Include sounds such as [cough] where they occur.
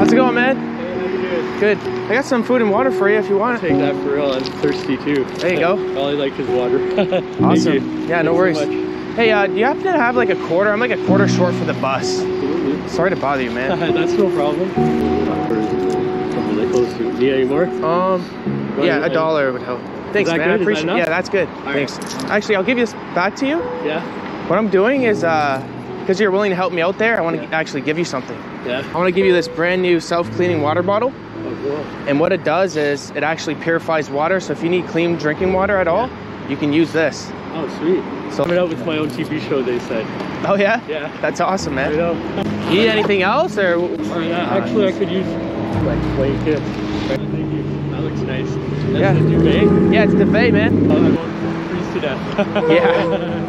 How's it going, man? Hey, how you doing? Good. I got some food and water for you if you want it. Take that for real. I'm thirsty too. There you go. [laughs] All I like is water. [laughs] Awesome. Yeah, no Thanks worries. so. Hey, uh, do you happen to have like a quarter? I'm like a quarter short for the bus. Absolutely. Sorry to bother you, man. [laughs] That's no problem. Couple nickels. Do you Need any more? Um, Go yeah, ahead. a dollar would help. Thanks, man. good? I that appreciate. enough? Yeah, that's good. right. Thanks. Actually, I'll give this back to you. Yeah. What I'm doing is, uh, because you're willing to help me out there, I want to Yeah. actually give you something. Yeah. I want to give you this brand new self-cleaning water bottle. Oh, cool. And what it does is it actually purifies water. So if you need clean drinking water at all, you can use this. Oh, sweet. So- Coming out with my own TV show, they said. Oh yeah? Yeah. That's awesome, man. know. You need anything else or? Oh, yeah. Actually, I could use like blanket. Thank you. That looks nice. That's Yeah. the duvet. Yeah, it's duvet, man. Oh, I won't freeze to death. [laughs] Yeah.